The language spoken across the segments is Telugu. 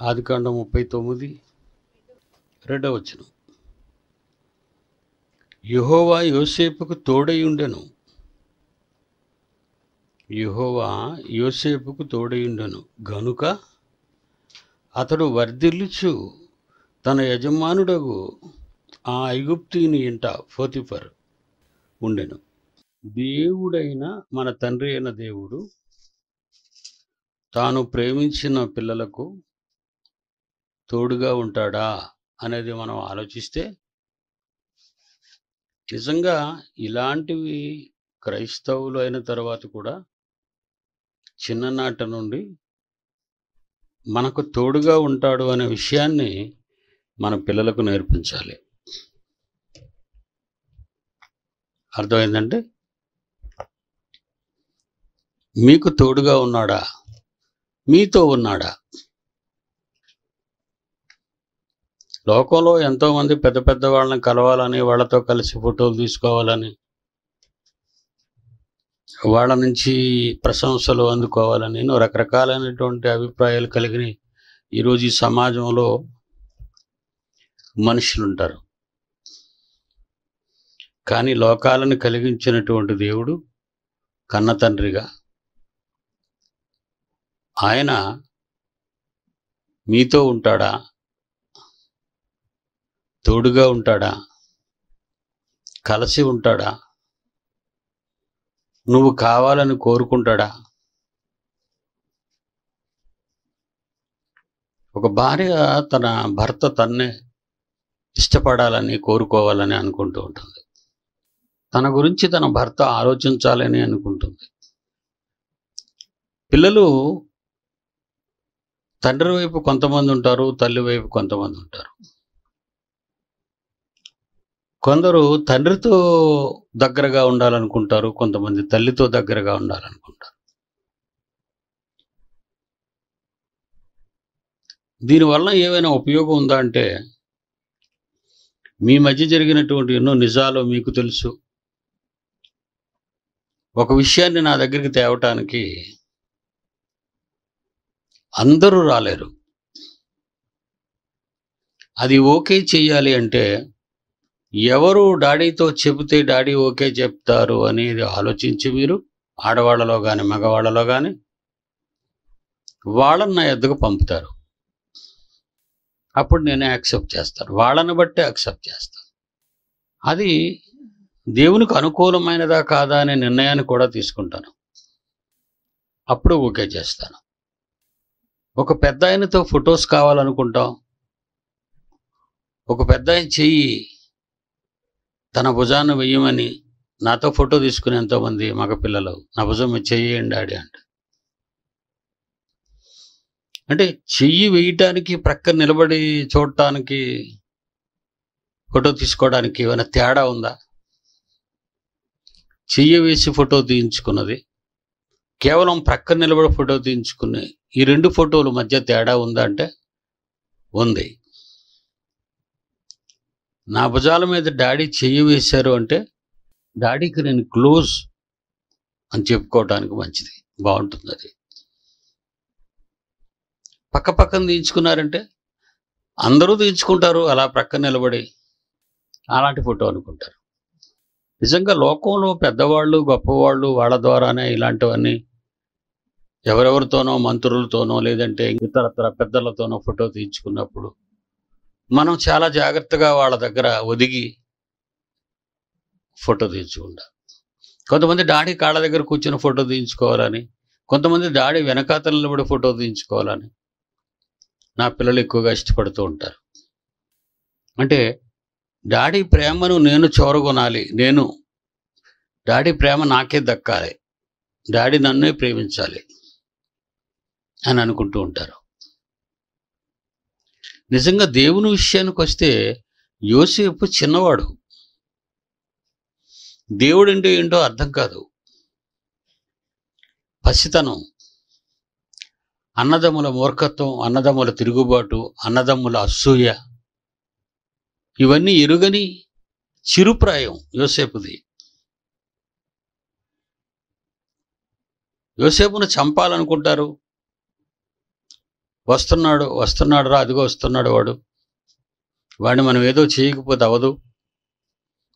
ఆదికాండం ముప్పై తొమ్మిది రెండవ వచనం. యుహోవా యోసేపుకు తోడై ఉండెను యుహోవా యోసేపుకు తోడై ఉండెను గనుక అతడు వర్ధిల్లుచు తన యజమానుడగు ఆ ఐగుప్తిని ఇంట ఫోతిఫర్ ఉండెను. దేవుడైన మన తండ్రి అయిన దేవుడు తాను ప్రేమించిన పిల్లలకు తోడుగా ఉంటాడా అనేది మనం ఆలోచిస్తే నిజంగా ఇలాంటివి క్రైస్తవులు అయిన తర్వాత కూడా చిన్ననాటి నుండి మనకు తోడుగా ఉంటాడు అనే విషయాన్ని మన పిల్లలకు నేర్పించాలి. అర్థమైందంటే మీకు తోడుగా ఉన్నాడా? మీతో ఉన్నాడా? లోకంలో ఎంతోమంది పెద్ద పెద్ద వాళ్ళని కలవాలని వాళ్ళతో కలిసి ఫోటోలు తీసుకోవాలని వాళ్ళ నుంచి ప్రశంసలు అందుకోవాలని ఎన్నో రకరకాలైనటువంటి అభిప్రాయాలు కలిగిన ఈరోజు ఈ సమాజంలో మనుషులు ఉంటారు కానీ లోకాలను కలిగించినటువంటి దేవుడు కన్న తండ్రిగా ఆయన మీతో ఉంటాడా? తోడుగా ఉంటాడా? కలిసి ఉంటాడా? నువ్వు కావాలని కోరుకుంటాడా? ఒక భార్య తన భర్త తన్నే ఇష్టపడాలని కోరుకోవాలని అనుకుంటూ ఉంటుంది. తన గురించి తన భర్త ఆలోచించాలని అనుకుంటుంది. పిల్లలు తండ్రి వైపు కొంతమంది ఉంటారు తల్లి వైపు కొంతమంది ఉంటారు. కొందరు తండ్రితో దగ్గరగా ఉండాలనుకుంటారు కొంతమంది తల్లితో దగ్గరగా ఉండాలనుకుంటారు. దీనివల్ల ఏమైనా ఉపయోగం ఉందా అంటే మీ మధ్య జరిగినటువంటి ఎన్నో నిజాలు మీకు తెలుసు. ఒక విషయాన్ని నా దగ్గరికి తేవటానికి అందరూ రాలేరు. అది ఓకే చేయాలి అంటే ఎవరు డాడీతో చెబితే డాడీ ఓకే చెప్తారు అనేది ఆలోచించి మీరు ఆడవాళ్ళలో కానీ మగవాళ్ళలో కానీ వాళ్ళని నా ఎద్దుకు పంపుతారు. అప్పుడు నేను యాక్సెప్ట్ చేస్తాను. వాళ్ళని బట్టి యాక్సెప్ట్ చేస్తాను. అది దేవునికి అనుకూలమైనదా కాదా అనే నిర్ణయాన్ని కూడా తీసుకుంటాను. అప్పుడు ఓకే చేస్తాను. ఒక పెద్ద ఆయనతో ఫొటోస్ కావాలనుకుంటాం. ఒక పెద్ద ఆయన చెయ్యి తన భుజాన్ని వెయ్యమని నాతో ఫోటో తీసుకుని ఎంతోమంది మగపిల్లలు నా భుజం చెయ్యండి డాడీ అంట. అంటే చెయ్యి వేయటానికి ప్రక్క నిలబడి చూడటానికి ఫోటో తీసుకోవడానికి ఏమైనా తేడా ఉందా? చెయ్యి వేసి ఫోటో తీయించుకున్నది కేవలం ప్రక్క నిలబడి ఫోటో తీయించుకునే ఈ రెండు ఫోటోల మధ్య తేడా ఉందా అంటే ఉంది. నా భుజాల మీద డాడీ చెయ్యి వేశారు అంటే డాడీకి నేను క్లోజ్ అని చెప్పుకోవడానికి మంచిది. బాగుంటుంది అది. పక్క పక్కన తీయించుకున్నారంటే అందరూ తీయించుకుంటారు అలా ప్రక్క నిలబడి అలాంటి ఫోటో అనుకుంటారు. నిజంగా లోకంలో పెద్దవాళ్ళు గొప్పవాళ్ళు వాళ్ళ ద్వారానే ఇలాంటివన్నీ ఎవరెవరితోనో మంత్రులతోనో లేదంటే ఇతరత్ర పెద్దలతోనో ఫోటో తీయించుకున్నప్పుడు మనం చాలా జాగ్రత్తగా వాళ్ళ దగ్గర ఒదిగి ఫోటో తీయించుకుంటాం. కొంతమంది డాడీ కాళ్ళ దగ్గర కూర్చొని ఫోటో తీయించుకోవాలని కొంతమంది డాడీ వెనకాతల నిలబడి ఫోటో తీయించుకోవాలని నా పిల్లలు ఎక్కువగా ఇష్టపడుతూ ఉంటారు. అంటే డాడీ ప్రేమను నేను చూరగొనాలి నేను డాడీ ప్రేమ నాకే దక్కాలి డాడీ నన్నే ప్రేమించాలి అని అనుకుంటూ ఉంటారు. నిజంగా దేవుని విషయానికి వస్తే యోసేపు చిన్నవాడు. దేవుడు అంటే ఏంటో అర్థం కాదు. పసితనం. అన్నదమ్ముల మూర్ఖత్వం అన్నదమ్ముల తిరుగుబాటు అన్నదమ్ముల అసూయ. ఇవన్నీ ఎరుగని చిరుప్రాయం యోసేపుది. యోసేపును చంపాలనుకుంటారు. వస్తున్నాడు వస్తున్నాడు రా అదిగో వస్తున్నాడు వాడు. వాడిని మనం ఏదో చేయకపోతే అవదు.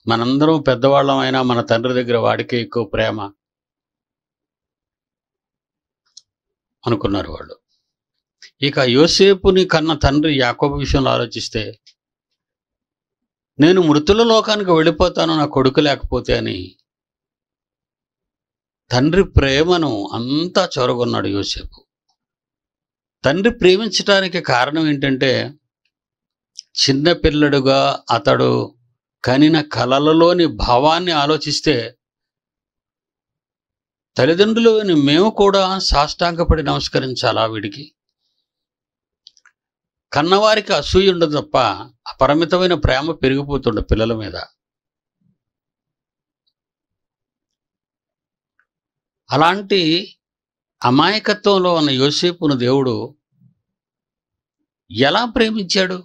మనందరం పెద్దవాళ్ళమైనా మన తండ్రి దగ్గర వాడికే ఎక్కువ ప్రేమ అనుకున్నారు వాళ్ళు. ఇక యోసేపుని కన్న తండ్రి యాకోబు విషయంలో ఆలోచిస్తే నేను మృతుల లోకానికి వెళ్ళిపోతాను నా కొడుకు లేకపోతే అని తండ్రి ప్రేమను అంతా చొరగొన్నాడు యోసేపు. తండ్రి ప్రేమించటానికి కారణం ఏంటంటే చిన్న పిల్లడుగా అతడు కనిన కలలలోని భావాన్ని ఆలోచిస్తే తల్లిదండ్రులు మేము కూడా సాష్టాంగపడి నమస్కరించాలా వీడికి? కన్నవారికి అసూయ ఉండదు తప్ప అపరిమితమైన ప్రేమ పెరిగిపోతుండే పిల్లల మీద. అలాంటి అమాయకత్వంలో ఉన్న యోసేపును దేవుడు ఎలా ప్రేమించాడు?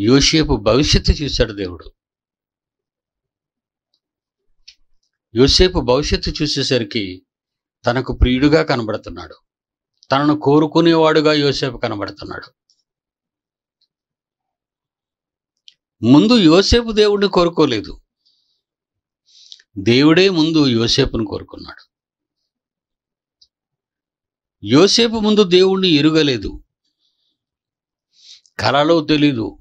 యోసేపు భవిష్యత్తు చూశాడు దేవుడు. యోసేపు భవిష్యత్తు చూసేసరికి తనకు ప్రియుడుగా కనబడుతున్నాడు. తనను కోరుకునేవాడుగా యోసేపు కనబడుతున్నాడు. ముందు యోసేపు దేవుడిని కోరుకోలేదు. దేవుడే ముందు యోసేపును కోరుకున్నాడు. యోసేపు ముందు దేవుణ్ణి ఎరుగలేదు. కళలో తెలీదు.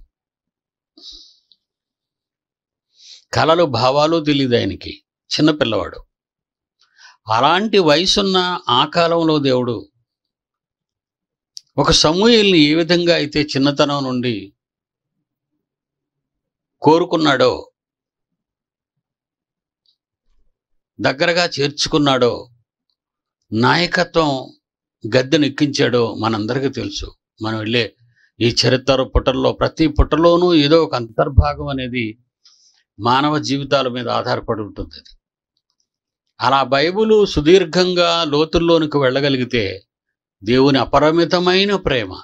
కళలు భావాలు తెలియదు ఆయనకి. చిన్నపిల్లవాడు అలాంటి వయసున్న ఆ కాలంలో దేవుడు ఒక సమూహల్ని ఏ విధంగా అయితే చిన్నతనం నుండి కోరుకున్నాడో దగ్గరగా చేర్చుకున్నాడో నాయకత్వం గద్దెను ఎక్కించాడో మనందరికీ తెలుసు. మనం వెళ్ళే ఈ చరిత్ర పుటల్లో ప్రతి పుటలోనూ ఏదో ఒక అంతర్భాగం అనేది మానవ జీవితాల మీద ఆధారపడి ఉంటుంది అది. అలా బైబులు సుదీర్ఘంగా లోతుల్లోనికి వెళ్ళగలిగితే దేవుని అపరిమితమైన ప్రేమ.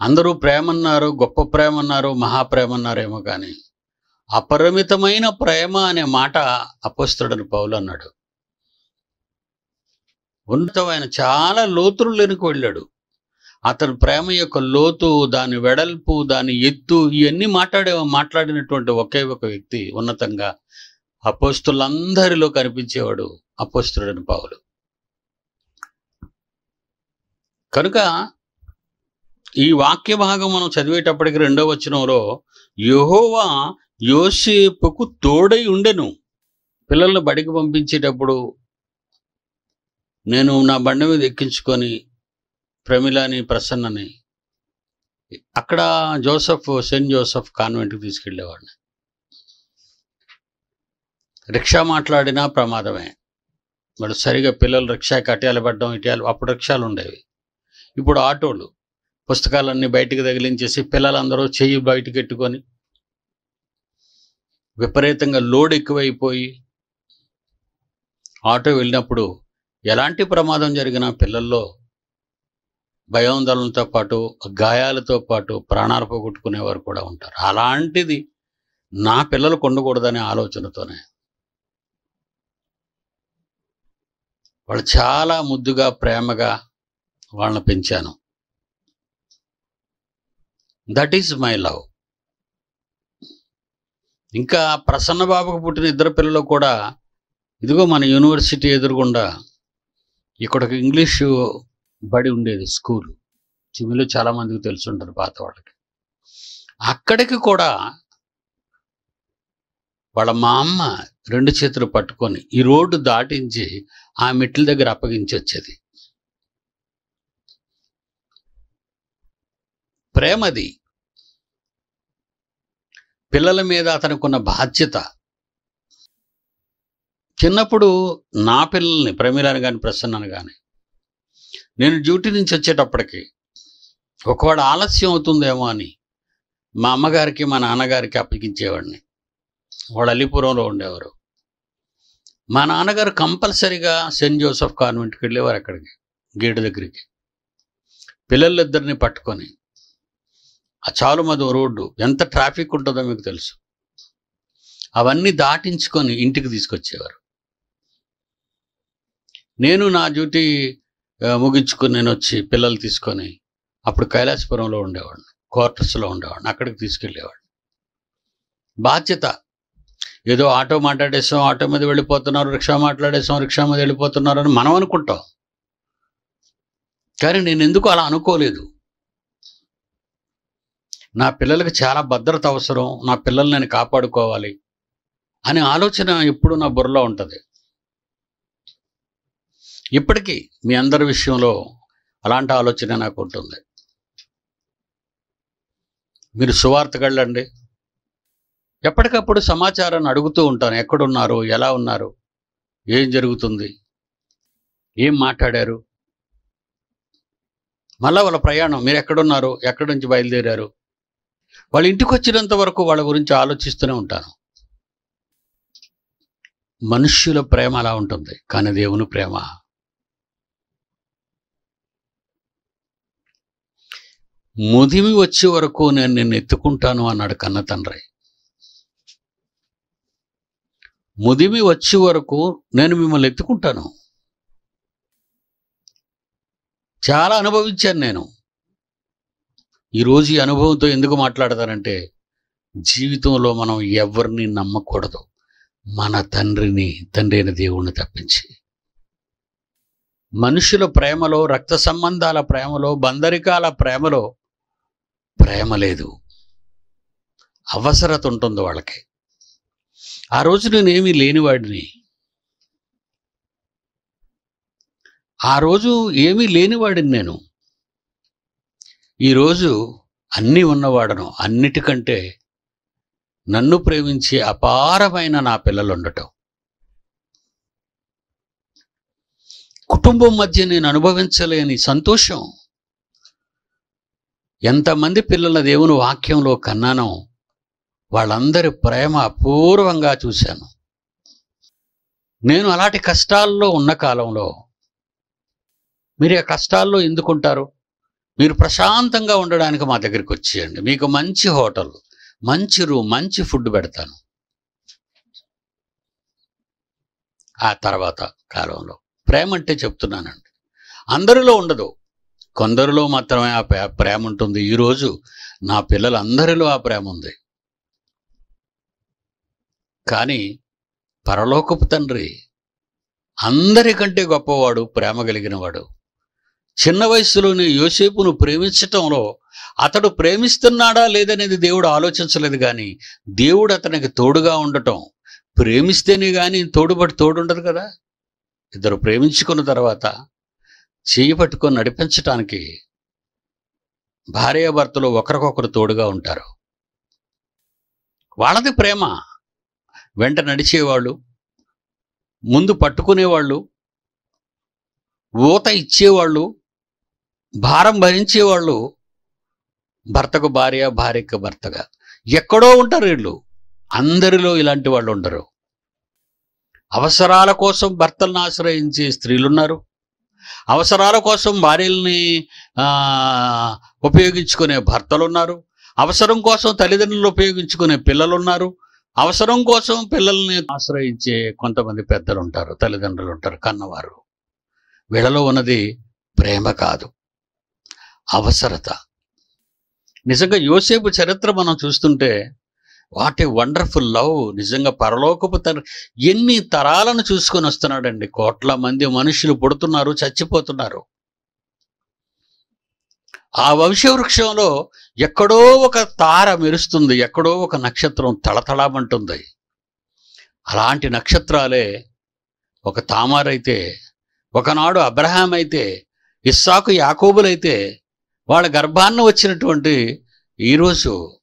అందరూ ప్రేమన్నారు గొప్ప ప్రేమన్నారు మహాప్రేమన్నారేమో కానీ అపరిమితమైన ప్రేమ అనే మాట అపస్తుడని పౌలు అన్నాడు. ఉన్నతమైన చాలా లోతుల్లోనికి వెళ్ళాడు అతని ప్రేమ యొక్క లోతు దాని వెడల్పు దాని ఎత్తు ఇవన్నీ మాట్లాడే మాట్లాడినటువంటి ఒకే ఒక వ్యక్తి ఉన్నతంగా అపోస్తులందరిలో కనిపించేవాడు అపోస్తుడని పావులు కనుక ఈ వాక్య భాగం మనం చదివేటప్పటికి రెండో వచనంలో యహోవా యోసేపుకు తోడై ఉండెను. పిల్లల్ని బడికి పంపించేటప్పుడు నేను నా బండి మీద ఎక్కించుకొని ప్రమిళని ప్రసన్నని అక్కడ జోసఫ్ సెయింట్ జోసఫ్ కాన్వెంట్కి తీసుకెళ్ళేవాడిని. రిక్షా మాట్లాడినా ప్రమాదమే. మరి సరిగా పిల్లలు రిక్షాకి అటయాలు పడ్డం ఇటయాలు అప్పుడు రిక్షాలు ఉండేవి. ఇప్పుడు ఆటోలు పుస్తకాలన్నీ బయటకు తగిలించేసి పిల్లలందరూ చెయ్యి బయటకు ఎట్టుకొని విపరీతంగా లోడ్ ఎక్కువైపోయి ఆటో వెళ్ళినప్పుడు ఎలాంటి ప్రమాదం జరిగినా పిల్లల్లో భయాందోళనతో పాటు గాయాలతో పాటు ప్రాణాలు పోగొట్టుకునేవారు కూడా ఉంటారు. అలాంటిది నా పిల్లలు కొండకూడదనే ఆలోచనతోనే. వాళ్ళు చాలా ముద్దుగా ప్రేమగా వాళ్ళని పెంచాను. దట్ ఈజ్ మై లవ్ ఇంకా ప్రసన్న బాబుకు పుట్టిన ఇద్దరు పిల్లలు కూడా ఇదిగో మన యూనివర్సిటీ ఎదురుగుండా ఇక్కడ ఒక ఇంగ్లీషు బడి ఉండేది స్కూల్. చిమిలో చాలామందికి తెలుసుంటారు పాత వాళ్ళకి. అక్కడికి కూడా వాళ్ళ మా అమ్మ రెండు చేతులు పట్టుకొని ఈ రోడ్డు దాటించి ఆ మెట్ల దగ్గర అప్పగించి వచ్చేది. ప్రేమది పిల్లల మీద అతనికున్న బాధ్యత. చిన్నప్పుడు నా పిల్లల్ని ప్రమీలను కానీ ప్రసన్నను కానీ నేను డ్యూటీ నుంచి వచ్చేటప్పటికి ఒకవాడు ఆలస్యం అవుతుందేమో అని మా అమ్మగారికి మా నాన్నగారికి అప్పగించేవాడిని. వాళ్ళు అలీపురంలో ఉండేవారు. మా నాన్నగారు కంపల్సరిగా సెయింట్ జోసెఫ్ కాన్వెంట్కి వెళ్ళేవారు అక్కడికి గేటు దగ్గరికి. పిల్లలిద్దరిని పట్టుకొని ఆ చాలుమదు రోడ్డు ఎంత ట్రాఫిక్ ఉంటుందో మీకు తెలుసు. అవన్నీ దాటించుకొని ఇంటికి తీసుకొచ్చేవారు. నేను నా డ్యూటీ ముగించుకుని నేను వచ్చి పిల్లలు తీసుకొని అప్పుడు కైలాసపురంలో ఉండేవాడిని క్వార్టర్స్లో ఉండేవాడిని అక్కడికి తీసుకెళ్ళేవాడిని. బాధ్యత. ఏదో ఆటో మాట్లాడేసాం ఆటో మీద వెళ్ళిపోతున్నారు రిక్షా మాట్లాడేసాం రిక్షా మీద వెళ్ళిపోతున్నారు అని మనం అనుకుంటాం. కానీ నేను ఎందుకు అలా అనుకోలేదు? నా పిల్లలకి చాలా భద్రత అవసరం నా పిల్లల్ని నేను కాపాడుకోవాలి అనే ఆలోచన ఎప్పుడు నా బుర్రలో ఉంటుంది. ఇప్పటికీ మీ అందరి విషయంలో అలాంటి ఆలోచన నాకు ఉంటుంది. మీరు సువార్తకెళ్ళండి ఎప్పటికప్పుడు సమాచారాన్ని అడుగుతూ ఉంటాను ఎక్కడున్నారు ఎలా ఉన్నారు ఏం జరుగుతుంది ఏం మాట్లాడారు. మళ్ళా వాళ్ళ ప్రయాణం మీరు ఎక్కడున్నారు ఎక్కడి నుంచి బయలుదేరారు వాళ్ళ ఇంటికి వచ్చినంత వరకు వాళ్ళ గురించి ఆలోచిస్తూనే ఉంటాను. మనుష్యుల ప్రేమ అలా ఉంటుంది కానీ దేవుని ప్రేమ. ముదిమి వచ్చే వరకు నేను నిన్ను ఎత్తుకుంటాను అన్నాడు కన్న తండ్రి. ముదిమి వచ్చే వరకు నేను మిమ్మల్ని ఎత్తుకుంటాను. చాలా అనుభవించాను నేను. ఈరోజు ఈ అనుభవంతో ఎందుకు మాట్లాడతానంటే జీవితంలో మనం ఎవరిని నమ్మకూడదు. మన తండ్రిని తండ్రి అయిన దేవుణ్ణి తప్పించి. మనుషుల ప్రేమలో రక్త సంబంధాల ప్రేమలో బందరికాల ప్రేమలో ప్రేమ లేదు. అవసరత ఉంటుంది వాళ్ళకి. ఆ రోజు నేనేమీ లేనివాడిని. ఆ రోజు ఏమీ లేనివాడిని నేను. ఈరోజు అన్నీ ఉన్నవాడను అన్నిటికంటే నన్ను ప్రేమించే అపారమైన నా పిల్లలు ఉండటం కుటుంబం మధ్య నేను అనుభవించలేని సంతోషం. ఎంతమంది పిల్లల దేవుని వాక్యంలో కన్నానో వాళ్ళందరి ప్రేమ అపూర్వంగా చూశాను. నేను అలాంటి కష్టాల్లో ఉన్న కాలంలో మీరు ఆ కష్టాల్లో ఎందుకుంటారు? మీరు ప్రశాంతంగా ఉండడానికి మా దగ్గరికి వచ్చేయండి. మీకు మంచి హోటల్ మంచి రూమ్ మంచి ఫుడ్ పెడతాను. ఆ తర్వాత కాలంలో ప్రేమ అంటే చెప్తున్నానండి. అందరిలో ఉండదు. కొందరిలో మాత్రమే ఆ ప్రే- ప్రేమ ఉంటుంది. ఈరోజు నా పిల్లలందరిలో ఆ ప్రేమ ఉంది. కానీ పరలోకపు తండ్రి అందరికంటే గొప్పవాడు ప్రేమ కలిగినవాడు చిన్న వయసులోనే యోసేపును ప్రేమించటంలో అతడు ప్రేమిస్తున్నాడా లేదనేది దేవుడు ఆలోచించలేదు కానీ దేవుడు అతనికి తోడుగా ఉండటం. ప్రేమిస్తేనే కానీ తోడుబడి తోడుండదు కదా. ఇద్దరు ప్రేమించుకున్న తర్వాత చేయి పట్టుకొని నడిపించటానికి భార్యాభర్తలు ఒకరికొకరు తోడుగా ఉంటారు. వాళ్ళది ప్రేమ. వెంట నడిచేవాళ్ళు ముందు పట్టుకునేవాళ్ళు ఊత ఇచ్చేవాళ్ళు భారం భరించేవాళ్ళు భర్తకు భార్య భార్యకు భర్తగా. ఎక్కడో ఉంటారు వీళ్ళు. అందరిలో ఇలాంటి వాళ్ళు ఉండరు. అవసరాల కోసం భర్తలను ఆశ్రయించే స్త్రీలున్నారు. అవసరాల కోసం భార్యల్ని ఉపయోగించుకునే భర్తలు ఉన్నారు అవసరం కోసం తల్లిదండ్రులు ఉపయోగించుకునే పిల్లలు ఉన్నారు అవసరం కోసం పిల్లల్ని ఆశ్రయించే కొంతమంది పెద్దలు ఉంటారు తల్లిదండ్రులు ఉంటారు కన్నవారు. వీళ్ళలో ఉన్నది ప్రేమ కాదు. అవసరత. నిజంగా యోసేపు చరిత్ర మనం చూస్తుంటే వాట్ ఏ వండర్ఫుల్ లవ్! నిజంగా పరలోకపు తర ఎన్ని తరాలను చూసుకొని వస్తున్నాడండి. కోట్ల మంది మనుషులు పుడుతున్నారు చచ్చిపోతున్నారు. ఆ వంశవృక్షంలో ఎక్కడో ఒక తార మెరుస్తుంది ఎక్కడో ఒక నక్షత్రం తళతళమంటుంది. అలాంటి నక్షత్రాలే ఒక తామారైతే ఒకనాడు అబ్రహాం అయితే ఇస్సాకు యాకోబులైతే వాళ్ళ గర్భాన్న వచ్చినటువంటి ఈరోజు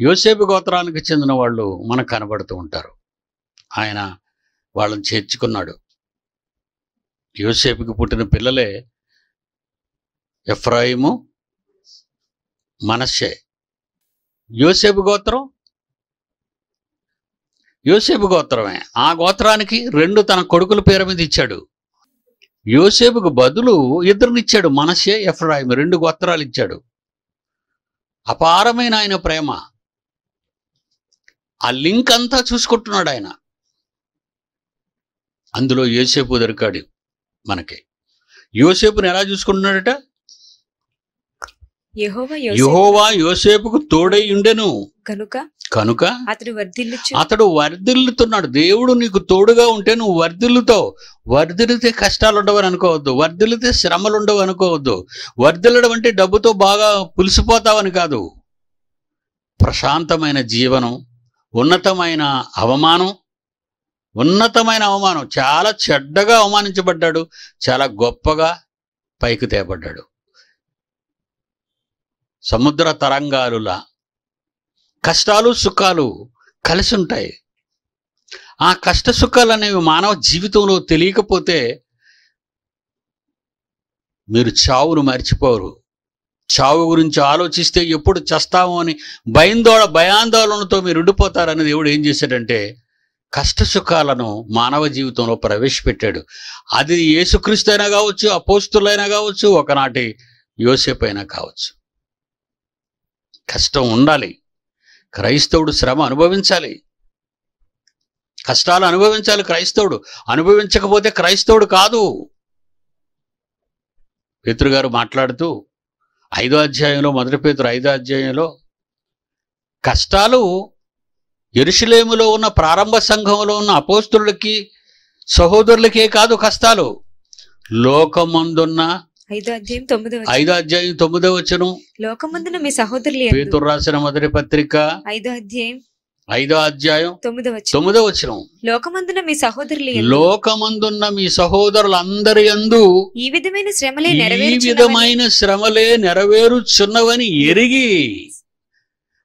యోసేపు గోత్రానికి చెందిన వాళ్ళు మనకు కనబడుతూ ఉంటారు. ఆయన వాళ్ళని చేర్చుకున్నాడు. యోసేపుకి పుట్టిన పిల్లలే ఎఫ్రాయిము మనస్సే యోసేపు గోత్రం యోసేపు గోత్రమే. ఆ గోత్రానికి రెండు తన కొడుకుల పేరు మీద ఇచ్చాడు. యోసేపుకు బదులు ఇద్దరినిచ్చాడు మనస్సే ఎఫ్రాయిము. రెండు గోత్రాలు ఇచ్చాడు అపారమైన ఆయన ప్రేమ. ఆ లింక్ అంతా చూసుకుంటున్నాడు ఆయన. అందులో యోసేపు దొరికాడు మనకి. యోసేపుని ఎలా చూసుకుంటున్నాడట? యెహోవా యెహోవా యోసేపుకు తోడై ఉండెను. కనుక కనుక అతడు వర్ధిల్లుచు అతడు వర్ధిల్లుతున్నాడు. దేవుడు నీకు తోడుగా ఉంటే నువ్వు వర్ధిల్లుతావు. వర్ధిల్లితే కష్టాలు ఉండవని అనుకోవద్దు. వర్ధిల్లితే శ్రమలు ఉండవు అనుకోవద్దు. వర్ధిల్లడం అంటే డబ్బుతో బాగా పులిసిపోతావని కాదు. ప్రశాంతమైన జీవనం ఉన్నతమైన అవమానం ఉన్నతమైన అవమానం. చాలా చెడ్డగా అవమానించబడ్డాడు. చాలా గొప్పగా పైకి తేబడ్డాడు. సముద్ర తరంగాలులా కష్టాలు సుఖాలు కలిసి ఉంటాయి. ఆ కష్ట సుఖాలు అనేవి మానవ జీవితంలో తెలియకపోతే మీరు చావును మర్చిపోరు. చావు గురించి ఆలోచిస్తే ఎప్పుడు చస్తాము అని భయందోళ భయాందోళనతో మీరు ఉండిపోతారని దేవుడు ఏం చేశాడంటే కష్ట సుఖాలను మానవ జీవితంలో ప్రవేశపెట్టాడు. అది యేసుక్రీస్తు అయినా కావచ్చు అపోస్తులైనా కావచ్చు ఒకనాటి యోసేపు అయినా కావచ్చు. కష్టం ఉండాలి. క్రైస్తవుడు శ్రమ అనుభవించాలి. కష్టాలు అనుభవించాలి క్రైస్తవుడు. అనుభవించకపోతే క్రైస్తవుడు కాదు. పేతురు గారు మాట్లాడుతూ ఐదో అధ్యాయంలో మొదటి పేతురు ఐదో అధ్యాయంలో కష్టాలు ఎరుషులేములో ఉన్న ప్రారంభ సంఘంలో ఉన్న అపోస్తులకి సహోదరులకే కాదు కష్టాలు. లోకమందున్న ఐదో అధ్యాయం తొమ్మిదో వచనం. ఐదో అధ్యాయం వచ్చును లోకమందున మీ సహోదరులు. పేతురు రాసిన మొదటి పత్రిక. ఐదో అధ్యాయం ఐదో అధ్యాయం తొమ్మిదో వచ్చిన తొమ్మిదో వచనం. లోకమందున మీ సహోదరులు. లోకమందున్న మీ సహోదరులందరి యందు ఈ విధమైన శ్రమలే ఈ విధమైన శ్రమలే నెరవేరుచున్నవని ఎరిగి.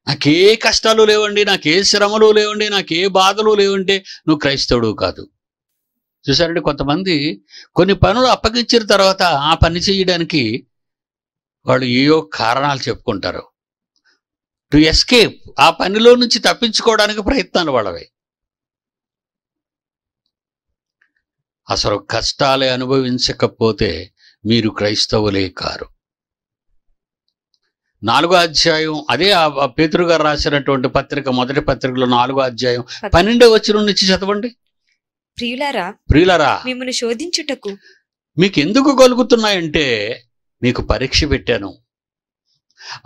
నాకే కష్టాలు లేవండి నాకే శ్రమలు లేవండి నాకే బాధలు లేవంటే నువ్వు క్రైస్తవుడు కాదు. చూసారంటే కొంతమంది కొన్ని పనులు అప్పగించిన తర్వాత ఆ పని చేయడానికి వాళ్ళు ఏయో కారణాలు చెప్పుకుంటారు. టు ఎస్కేప్ ఆ పనిలో నుంచి తప్పించుకోవడానికి ప్రయత్నాలు వాళ్ళవి. అసలు కష్టాలే అనుభవించకపోతే మీరు క్రైస్తవులే కారు. నాలుగో అధ్యాయం అదే పేతురు గారు రాసినటువంటి పత్రిక మొదటి పత్రికలో నాలుగో అధ్యాయం పన్నెండో వచ్చిన నుంచి చదవండి. ప్రియులారా ప్రియులరా మిమ్మల్ని శోధించుటకు మీకు ఎందుకు కలుగుతున్నాయంటే మీకు పరీక్ష పెట్టాను.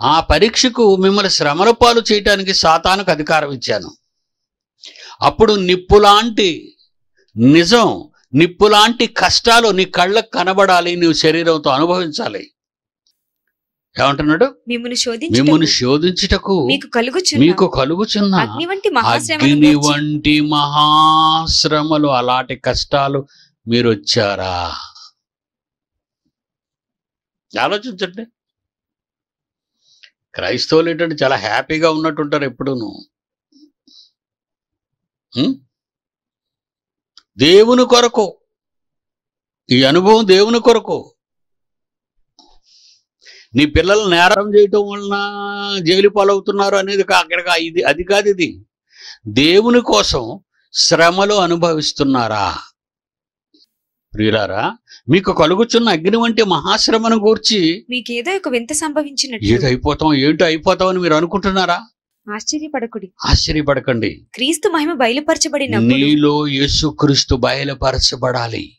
ఆ పరీక్షకు మిమ్మల్ని శ్రమల పాలు చేయటానికి సాతానుకు అధికారం ఇచ్చాను. అప్పుడు నిప్పులాంటి నిజం నిప్పులాంటి కష్టాలు నీ కళ్ళకు కనబడాలి నీవు శరీరంతో అనుభవించాలి. ఏమంటున్నాడు? మిమ్మల్ని మిమ్మల్ని శోధించుటకు మీకు కలుగుచున్న. మీకు కలుగుచున్న. అగ్ని వంటి అగ్ని వంటి మహాశ్రమలు అలాంటి కష్టాలు మీరు వచ్చారా ఆలోచించండి. క్రైస్తవులు ఏంటంటే చాలా హ్యాపీగా ఉన్నట్టుంటారు ఎప్పుడూను? దేవుని కొరకు ఈ అనుభవం దేవుని కొరకు. నీ పిల్లలు నేరం చేయటం వలన జైలు పాలవుతున్నారు అనేది కా- అక్కడ కా- ఇది అది కాదు ఇది. దేవుని కోసం శ్రమలు అనుభవిస్తున్నారా? ప్రియులారా మీకు కలుగుచున్న అగ్ని వంటి మహాశ్రమను గూర్చి మీకేదో ఒక వింత సంభవించినట్టు ఏదో అయిపోతాం ఏంటో అయిపోతాం అని మీరు అనుకుంటున్నారా? ఆశ్చర్యపడకుడి. ఆశ్చర్యపడకండి. క్రీస్తు మహిమ బయలుపరచబడినప్పుడు నీలో యేసుక్రీస్తు బయలుపరచబడాలి.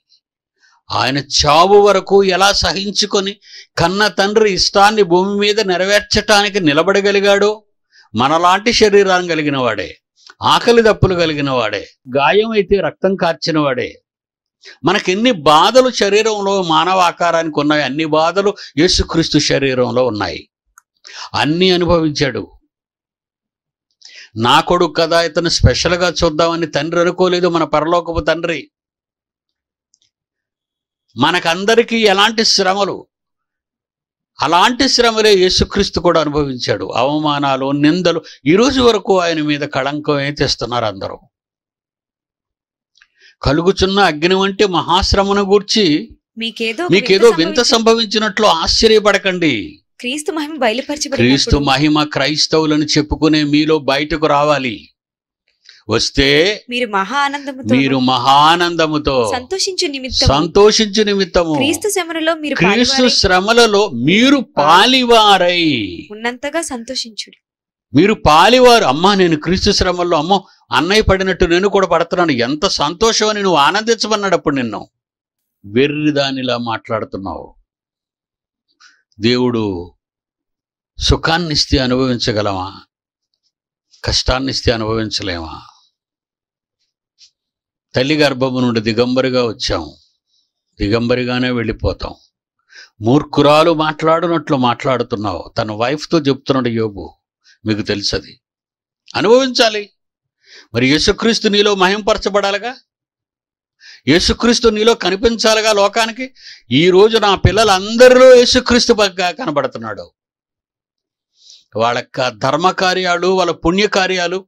ఆయన చావు వరకు ఎలా సహించుకొని కన్న తండ్రి ఇష్టాన్ని భూమి మీద నెరవేర్చటానికి నిలబడగలిగాడో మనలాంటి శరీరాన్ని కలిగిన వాడే ఆకలి దప్పులు కలిగిన వాడే గాయం అయితే రక్తం కార్చిన వాడే. మనకెన్ని బాధలు శరీరంలో మానవ ఆకారానికి ఉన్నాయి అన్ని బాధలు యేసుక్రీస్తు శరీరంలో ఉన్నాయి. అన్ని అనుభవించాడు. నా కొడుకు కదా ఇతను స్పెషల్గా చూద్దామని తండ్రి అనుకోలేదు మన పరలోకపు తండ్రి. మనకందరికీ ఎలాంటి శ్రమలు? అలాంటి శ్రమలే యేసుక్రీస్తు కూడా అనుభవించాడు. అవమానాలు నిందలు ఈ రోజు వరకు ఆయన మీద కళంకమే తెస్తున్నారు అందరూ. కలుగుచున్న అగ్ని వంటి మహాశ్రమను గూర్చి మీకేదో మీకేదో వింత వింత సంభవించి- సంభవించినట్లు ఆశ్చర్యపడకండి. క్రీస్తు మహిమ క్రీస్తు బయలుపరచబడినప్పుడు మహిమ క్రైస్తవులను చెప్పుకునే మీలో బయటకు రావాలి. వస్తే మీరు మహా ఆనందముతో మీరు మహానందముతో సంతోషించు నిమిత్తం సంతోషించు నిమిత్తము. క్రీస్తు శ్రమలలో మీరు క్రీస్తు పాలివారై శ్రమలలో మీరు పాలివారై. ఉన్నంతగా సంతోషించుడి. మీరు పాలివారు. అమ్మా నేను క్రీస్తు శ్రమల్లో అమ్మో అన్నయ్య పడినట్టు నేను కూడా పడుతున్నాను. ఎంత సంతోషం అని నువ్వు ఆనందించమన్నాడు అప్పుడు నిన్ను వెర్రిదానిలా మాట్లాడుతున్నావు. దేవుడు సుఖాన్ని ఇస్తే అనుభవించగలమా? కష్టాన్ని ఇస్తే అనుభవించలేమా? తల్లి గర్భము నుండి దిగంబరిగా వచ్చాము. దిగంబరిగానే వెళ్ళిపోతాం. మూర్ఖురాలు మాట్లాడినట్లు మాట్లాడుతున్నావు. తన వైఫ్తో చెప్తున్నాడు యోబు. మీకు తెలుసది. అనుభవించాలి. మరి యేసుక్రీస్తు నీలో మహింపరచబడాలిగా? యేసుక్రీస్తు నీలో కనిపించాలిగా లోకానికి? ఈ రోజు నా పిల్లలందరిలో యేసుక్రీస్తు బాగా కనబడుతున్నాడు. వాళ్ళ క- వాళ్ళ పుణ్యకార్యాలు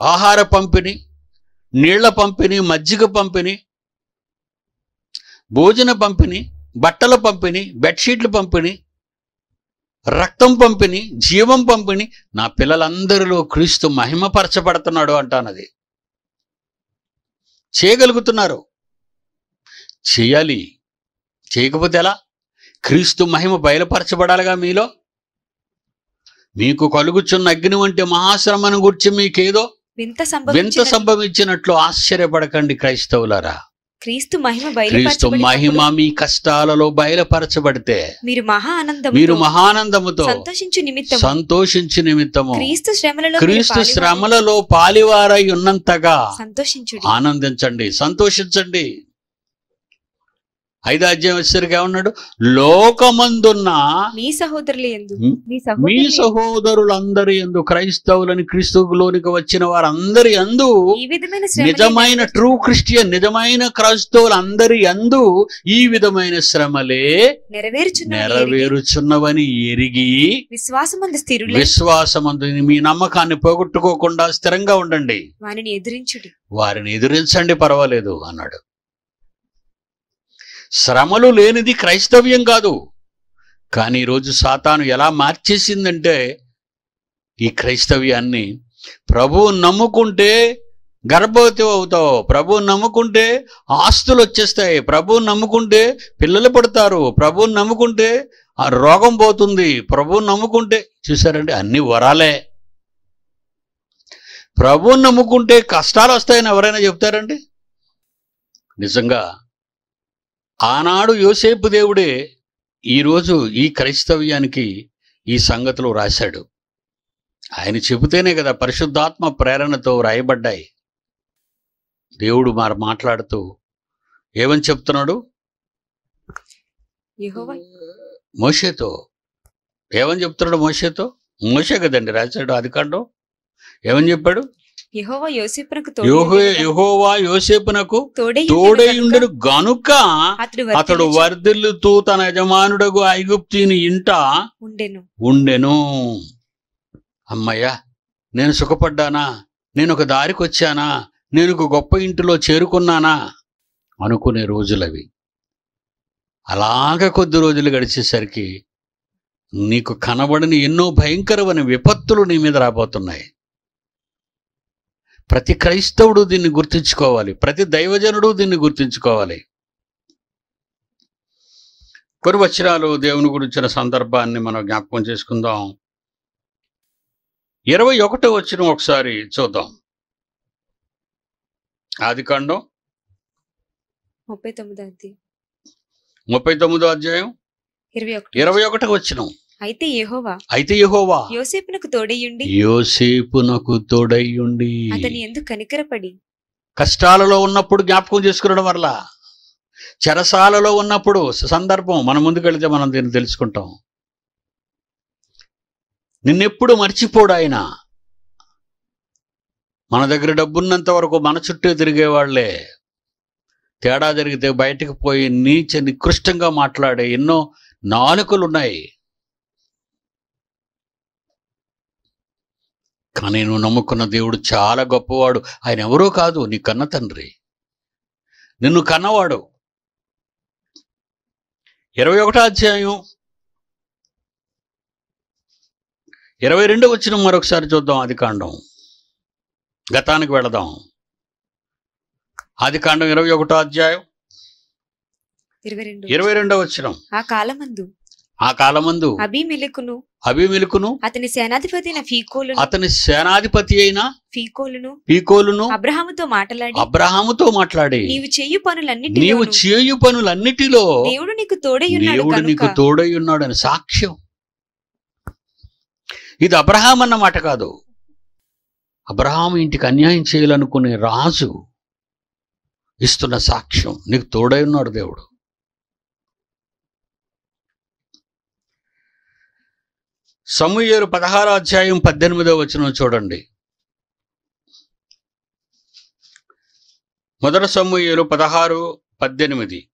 ఆహార పంపిణీ నీళ్ళ పంపిణీ మజ్జిగ పంపిణీ భోజన పంపిణీ బట్టల పంపిణీ బెడ్షీట్ల పంపిణీ రక్తం పంపిణీ జీవం పంపిణీ. నా పిల్లలందరిలో క్రీస్తు మహిమపరచబడుతున్నాడు అంటానది. చేయగలుగుతున్నారు. చేయాలి. చేయకపోతే ఎలా? క్రీస్తు మహిమ బయలుపరచబడాలిగా మీలో? మీకు కలుగుచున్న అగ్ని వంటి మహాశ్రమను గురించి మీకేదో? వింత వింత సంభవించిన సంభవించినట్లు ఆశ్చర్యపడకండి క్రైస్తవులారా. క్రీస్తు మహిమ క్రీస్తు మహిమ మీ కష్టాలలో బయలుపరచబడితే మీరు మహా మీరు మహానందముతో సంతోషించు నిమిత్తం సంతోషించి నిమిత్తము. క్రీస్తు శ్రమలలో క్రీస్తు. శ్రమలలో పాలివారై ఉన్నంతగా సంతోషించుడి. ఆనందించండి సంతోషించండి. ఐదో అధ్యాయం వచ్చేసరికి ఏమన్నాడు? లోకమందున్న మీ సహోదరులు ఎందు. మీ- మీ మీ సహోదరులు సహోదరులందరి ఎందు క్రైస్తవులని క్రీస్తులోనికి వచ్చిన వారందరి శ్రమలే నిజమైన ట్రూ క్రిస్టియన్ నిజమైన క్రైస్తవులందరి అందు ఈ విధమైన శ్రమలే నెరవేర్చున్న నెరవేరుచున్నవని ఎరిగి విశ్వాసమందు స్థిరులై విశ్వాసమందు మీ నమ్మకాన్ని పోగొట్టుకోకుండా స్థిరంగా ఉండండి. వానిని ఎదిరించుడి. వారిని ఎదిరించండి పర్వాలేదు అన్నాడు. శ్రమలు లేనిది క్రైస్తవ్యం కాదు. కానీ ఈరోజు సాతాను ఎలా మార్చేసిందంటే ఈ క్రైస్తవ్యాన్ని ప్రభువు నమ్ముకుంటే గర్భవతి అవుతావు ప్రభువు నమ్ముకుంటే ఆస్తులు వచ్చేస్తాయి ప్రభువు నమ్ముకుంటే పిల్లలు పడతారు ప్రభువు నమ్ముకుంటే ఆ రోగం పోతుంది ప్రభువు నమ్ముకుంటే చూసారండి అన్ని వరాలే. ప్రభువు నమ్ముకుంటే కష్టాలు వస్తాయని ఎవరైనా చెప్తారండి? నిజంగా ఆనాడు యోసేపు దేవుడే ఈరోజు ఈ క్రైస్తవ్యానికి ఈ సంగతులు రాశాడు. ఆయన చెబితేనే కదా పరిశుద్ధాత్మ ప్రేరణతో రాయబడ్డాయి. దేవుడు మరి మాట్లాడుతూ ఏమని చెప్తున్నాడు? మోషేతో. ఏమని చెప్తున్నాడు మోషేతో? మోషే కదండి రాశాడు అది కాండం. ఏమని చెప్పాడు? యెహోవా యోసేపునకు యోహో యెహోవా యోసేపునకు తోడై తోడయుండును గనుక అతడు వర్ధిల్లుతూ తన యజమానుడగు ఐగుప్తిని ఇంట ఉండెను. ఉండెను. అమ్మయ్యా నేను సుఖపడ్డానా? నేను ఒక దారికి వచ్చానా నేను ఒక గొప్ప ఇంటిలో చేరుకున్నానా? అనుకునే రోజులవి. అలాగ కొద్ది రోజులు గడిచేసరికి నీకు కనబడని ఎన్నో భయంకరమైన విపత్తులు నీ మీద రాబోతున్నాయి. ప్రతి క్రైస్తవుడు దీన్ని గుర్తుంచుకోవాలి. ప్రతి దైవజనుడు దీన్ని గుర్తుంచుకోవాలి. కొన్ని వచనాలు దేవుని గురించిన సందర్భాన్ని మనం జ్ఞాపకం చేసుకుందాం. ఇరవై ఒకటో వచ్చిన ఒకసారి చూద్దాం. ఆది కాండం ముప్పై తొమ్మిది అధ్యాయం. ముప్పై తొమ్మిదో అధ్యాయం ఇరవై ఒకటి ఇరవై ఒకటో వచ్చిన అయితే యెహోవా అయితే యెహోవా యోసేపునకు తోడయ్యుండి. యోసేపునకు తోడయ్యుండి. అతని ఎందుకు కనికరపడి. కష్టాలలో ఉన్నప్పుడు జ్ఞాపకం చేసుకునడం వల్ల చెరసాలలో ఉన్నప్పుడు సందర్భం మన ముందుకు వెళితే మనం దీన్ని తెలుసుకుంటాం. నిన్నెప్పుడు మర్చిపోడు ఆయన. మన దగ్గర డబ్బున్నంత వరకు మన చుట్టూ తిరిగేవాళ్ళే. తేడా జరిగితే బయటకు పోయి నీచ నికృష్టంగా మాట్లాడే ఎన్నో నాలుకలు కానీ నువ్వు నమ్ముకున్న దేవుడు చాలా గొప్పవాడు. ఆయన ఎవరో కాదు నీ కన్న తండ్రి. నిన్ను కన్నవాడు. ఇరవై ఒకటో అధ్యాయం. ఇరవై రెండో వచ్చిన మరొకసారి చూద్దాం ఆది కాండం. గతానికి వెళదాం. ఆది కాండం ఇరవై ఒకటో అధ్యాయం. ఇరవై రెండు. ఇరవై రెండో వచ్చిన ఆ కాలమందు ఆ కాలమందు అభిమెలకును అభిమెలకును అతని సేనాధిపతి అయిన ఫీకోలును అతని సేనాధిపతి అయిన ఫీకోలును పీకోలును అబ్రహాముతో మాట్లాడి అబ్రహాముతో మాట్లాడి నీవు చేయు పనులన్నిటి నీవు చేయు పనులన్నిటిలో దేవుడు నీకు తోడై ఉన్నాడు దేవుడు నీకు తోడై ఉన్నాడని సాక్ష్యం. ఇది అబ్రహాం అన్న మాట కాదు. అబ్రహాం ఇంటికి అన్యాయం చేయాలనుకునే రాజు ఇస్తున్న సాక్ష్యం. నీకు తోడై ఉన్నాడు దేవుడు. సమూయేలు పదహారో అధ్యాయం పద్దెనిమిదో వచనం చూడండి. మొదటి సమూయేలు పదహారు పద్దెనిమిది.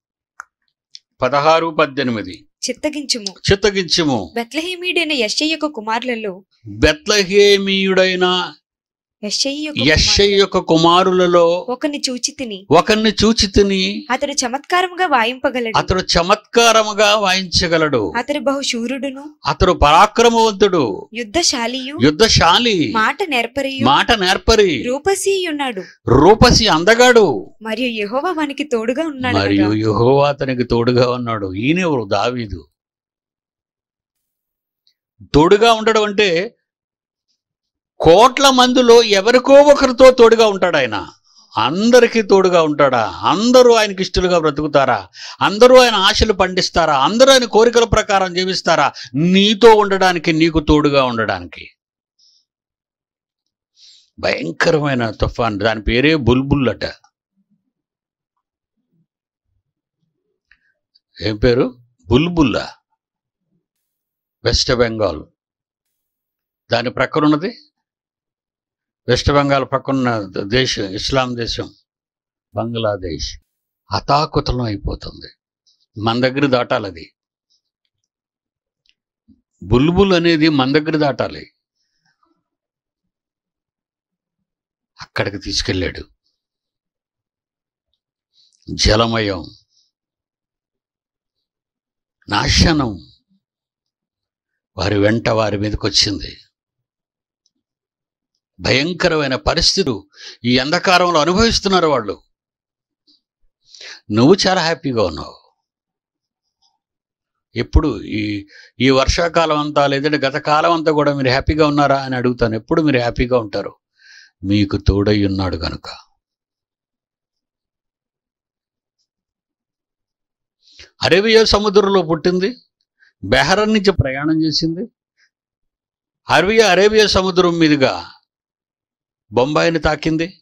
పదహారు పద్దెనిమిది. చిత్తగించుము. చిత్తగించుము. బెత్లహేమీడైన యెషయ్య యొక్క కుమారులలో బెత్లహేమీయుడైన యొక్క కుమారులలో ఒకని చూచి తిని. ఒకరిని చూచి తిని అతడు చమత్కారముగా వాయింపగలడు. అతడు చమత్కారముగా వాయించగలడు. అతడు బహుశూరుడును అతడు పరాక్రమవంతుడు. యుద్ధశాలియు. యుద్ధశాలి. మాట నేర్పరియు. మాట నేర్పరి. రూపసీ ఉన్నాడు రూపసి అందగాడు. మరియు యెహోవా వానికి తోడుగా ఉన్నాడు మరియు యెహోవా అతనికి తోడుగా ఉన్నాడు. ఈయనెవరు దావీదు. తోడుగా ఉండడం అంటే కోట్ల మందిలో ఎవరికో ఒకరితో తోడుగా ఉంటాడు ఆయన. అందరికీ తోడుగా ఉంటాడా? అందరూ ఆయనకి ఇష్టలుగా బ్రతుకుతారా? అందరూ ఆయన ఆశలు పండిస్తారా? అందరూ ఆయన కోరికల ప్రకారం జీవిస్తారా? నీతో ఉండడానికి నీకు తోడుగా ఉండడానికి. భయంకరమైన తుఫాన్. దాని పేరే బుల్బుల్ అట. ఏం పేరు? బుల్బుల్లా? వెస్ట్ బెంగాల్. దాని ప్రక్కన ఉన్నది వెస్ట్ బెంగాల్ పక్కన దేశం ఇస్లాం దేశం బంగ్లాదేశ్ హతాకుతలం అయిపోతుంది. మన దగ్గర దాటాలి అది. బుల్బుల్ అనేది మన దగ్గర దాటాలి. అక్కడికి తీసుకెళ్ళాడు. జలమయం నాశనం వారి వెంట వారి మీదకి వచ్చింది. భయంకరమైన పరిస్థితులు ఈ అంధకారంలో అనుభవిస్తున్నారు వాళ్ళు. నువ్వు చాలా హ్యాపీగా ఉన్నావు. ఎప్పుడు ఈ ఈ వర్షాకాలం అంతా లేదంటే గత కాలం అంతా కూడా మీరు హ్యాపీగా ఉన్నారా అని అడుగుతాను. ఎప్పుడు మీరు హ్యాపీగా ఉంటారు? మీకు తోడై ఉన్నాడు కనుక అరేబియా సముద్రంలో పుట్టింది. బెహరన్ నుంచి ప్రయాణం చేసింది. అరేబియా అరేబియా సముద్రం మీదుగా బొంబాయిని తాకింది.